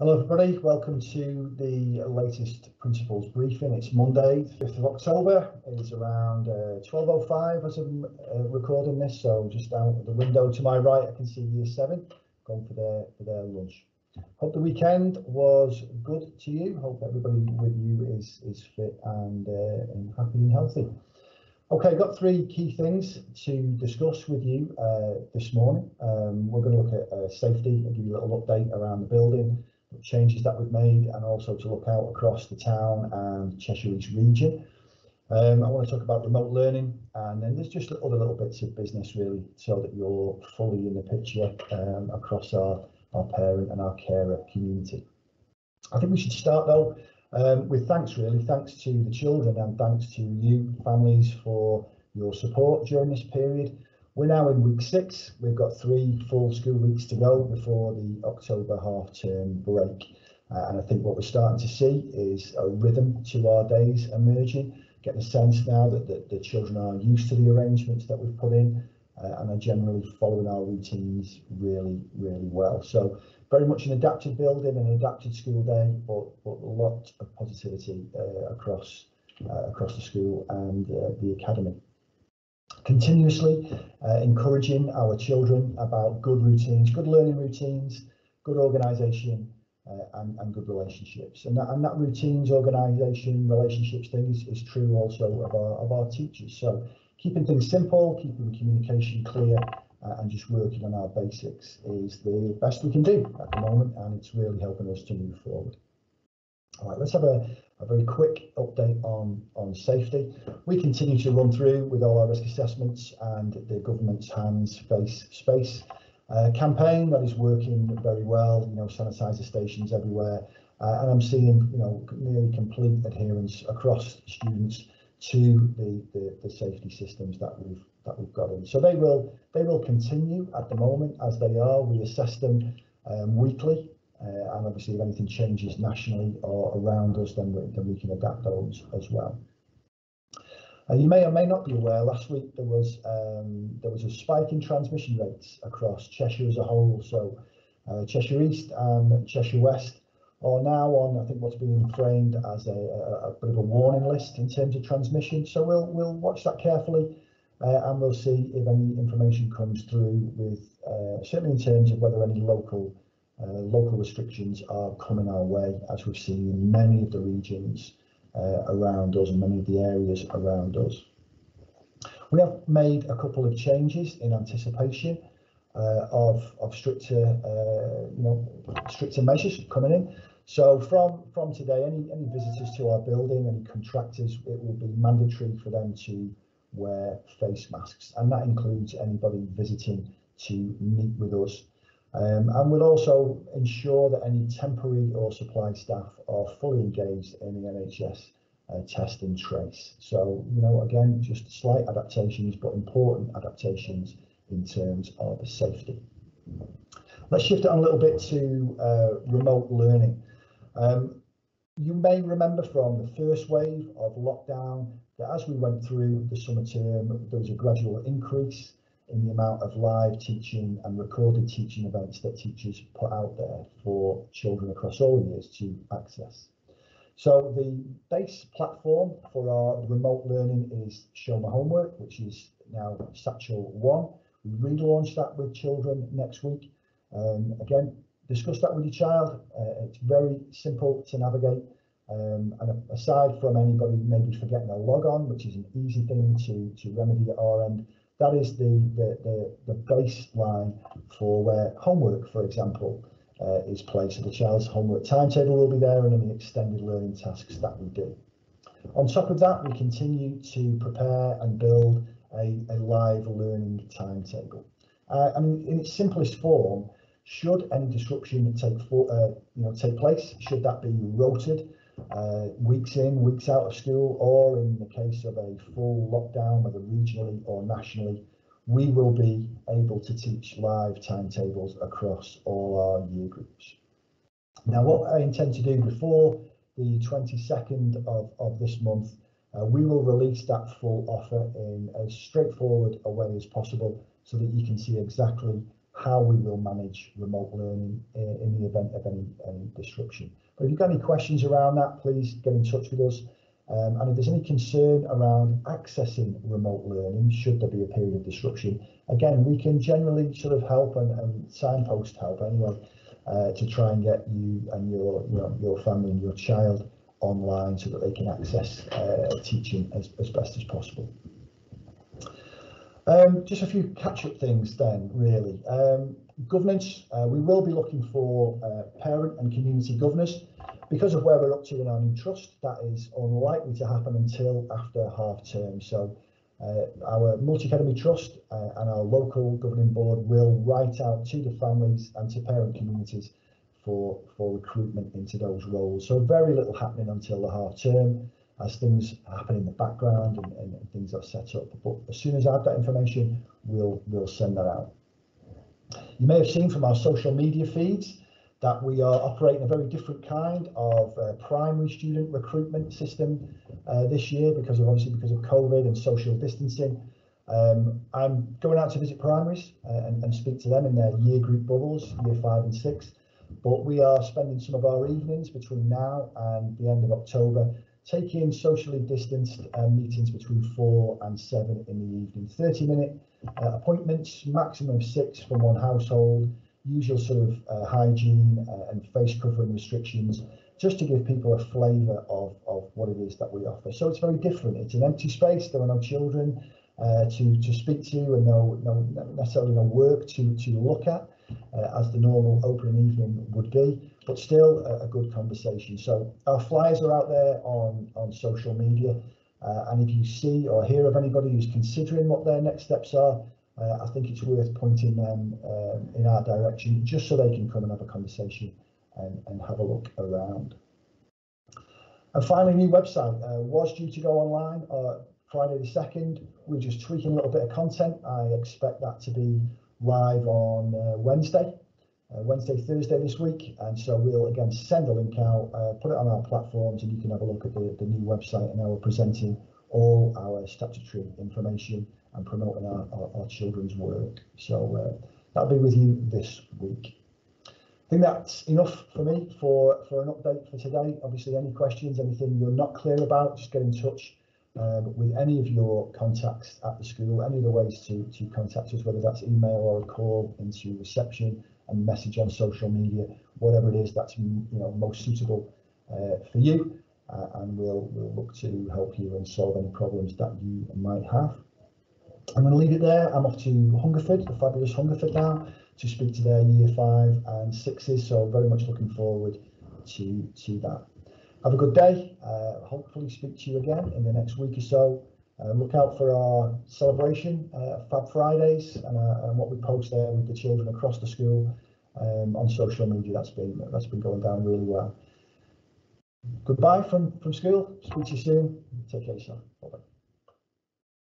Hello everybody, welcome to the latest principals briefing. It's Monday, 5th of October. It's around uh, 12.05 as I'm uh, recording this, so just out the window to my right I can see year 7 going for their, for their lunch. Hope the weekend was good to you. Hope everybody with you is, is fit and, uh, and happy and healthy. Okay, got three key things to discuss with you uh, this morning. Um, we're going to look at uh, safety and give you a little update around the building, changes that we've made and also to look out across the town and Cheshire East region. Um, I want to talk about remote learning and then there's just other little bits of business really so that you're fully in the picture um, across our, our parent and our carer community. I think we should start though um, with thanks really, thanks to the children and thanks to you families for your support during this period. We're now in week six. We've got three full school weeks to go before the October half term break. Uh, and I think what we're starting to see is a rhythm to our days emerging, getting a sense now that the, children are used to the arrangements that we've put in uh, and are generally following our routines really, really well. So very much an adapted building, an adapted school day, but, but a lot of positivity uh, across uh, across the school and uh, the academy continuously uh, encouraging our children about good routines, good learning routines, good organisation uh, and, and good relationships. And that, and that routines, organisation, relationships thing is, is true also of our, of our teachers. So keeping things simple, keeping communication clear uh, and just working on our basics is the best we can do at the moment and it's really helping us to move forward. All right, let's have a, a very quick update on, on safety. We continue to run through with all our risk assessments and the government's hands, face, space uh, campaign that is working very well, you know, sanitizer stations everywhere. Uh, and I'm seeing, you know, nearly complete adherence across students to the, the, the safety systems that we've that we've got in. So they will they will continue at the moment as they are. We assess them um, weekly uh, and obviously if anything changes nationally or around us, then we, then we can adapt those as well. Uh, you may or may not be aware, last week there was um, there was a spike in transmission rates across Cheshire as a whole. So uh, Cheshire East and Cheshire West are now on, I think, what's being framed as a, a, a bit of a warning list in terms of transmission. So we'll we'll watch that carefully. Uh, and we'll see if any information comes through with uh, certainly in terms of whether any local local restrictions are coming our way, as we've seen in many of the regions uh, around us and many of the areas around us. We have made a couple of changes in anticipation uh, of of stricter, uh, you know, stricter measures coming in. So from from today, any any visitors to our building, any contractors, it will be mandatory for them to wear face masks, and that includes anybody visiting to meet with us um, and we'll also ensure that any temporary or supply staff are fully engaged in the NHS uh, test and trace. So, you know, again, just slight adaptations, but important adaptations in terms of the safety. Let's shift on a little bit to uh, remote learning. Um, you may remember from the first wave of lockdown that as we went through the summer term, there was a gradual increase in the amount of live teaching and recorded teaching events that teachers put out there for children across all years to access. So the base platform for our remote learning is Show My Homework, which is now Satchel 1. We relaunch that with children next week. Um, again, discuss that with your child. Uh, it's very simple to navigate. Um, and aside from anybody maybe forgetting a log on, which is an easy thing to, to remedy at our end, that is the, the, the, the baseline for where homework, for example, uh, is placed. So the child's homework timetable will be there and any extended learning tasks that we do. On top of that, we continue to prepare and build a, a live learning timetable. Uh, I mean, in its simplest form, should any disruption take for, uh, you know take place, should that be rotated uh, weeks in, weeks out of school, or in the case of a full lockdown, whether regionally or nationally, we will be able to teach live timetables across all our year groups. Now, what I intend to do before the 22nd of, of this month, uh, we will release that full offer in as straightforward a way as possible so that you can see exactly how we will manage remote learning in, in the event of any, any disruption. But if you've got any questions around that, please get in touch with us. Um, and if there's any concern around accessing remote learning, should there be a period of disruption, again, we can generally sort of help and, and signpost help anyway uh, to try and get you and your, your, your family and your child online so that they can access uh, teaching as, as best as possible. Um, just a few catch-up things then, really. Um, governance, uh, we will be looking for uh, parent and community governors. Because of where we're up to in our new trust, that is unlikely to happen until after half term. So uh, our multi-academy trust uh, and our local governing board will write out to the families and to parent communities for, for recruitment into those roles. So very little happening until the half term as things happen in the background and, and, things are set up. But as soon as I have that information, we'll, we'll send that out. You may have seen from our social media feeds that we are operating a very different kind of uh, primary student recruitment system uh, this year because of obviously because of COVID and social distancing. Um, I'm going out to visit primaries uh, and, and speak to them in their year group bubbles, year five and six. But we are spending some of our evenings between now and the end of October taking socially distanced uh, meetings between four and seven in the evening. 30 minute uh, appointments, maximum six from one household usual sort of uh, hygiene uh, and face covering restrictions, just to give people a flavour of, of what it is that we offer. So it's very different. It's an empty space. There are no children uh, to, to speak to and no, no necessarily no work to, to look at as the normal opening evening would be, but still a, a, good conversation. So our flyers are out there on, on social media. Uh, and if you see or hear of anybody who's considering what their next steps are, uh, I think it's worth pointing them um, in our direction just so they can come and have a conversation and, and have a look around. And finally, new website uh, was due to go online uh, Friday the 2nd. We're just tweaking a little bit of content. I expect that to be live on uh, Wednesday, Wednesday, Thursday this week. And so we'll again send a link out, uh, put it on our platforms, and you can have a look at the, the new website. And now we're presenting all our statutory information and promoting our, our, our children's work. So uh, that'll be with you this week. I think that's enough for me for, for an update for today. Obviously, any questions, anything you're not clear about, just get in touch um, with any of your contacts at the school, any of the ways to, to contact us, whether that's email or a call into reception and message on social media, whatever it is that's you know most suitable uh, for you. Uh, and we'll, we'll look to help you and solve any problems that you might have. I'm going to leave it there. I'm off to Hungerford, the fabulous Hungerford now, to speak to their year five and sixes. So very much looking forward to, to that. Have a good day. Uh, hopefully speak to you again in the next week or so. Uh, look out for our celebration, uh, Fab Fridays, and, uh, and, what we post there with the children across the school um, on social media. That's been that's been going down really well. Goodbye from from school. Speak to you soon. Take care, bye.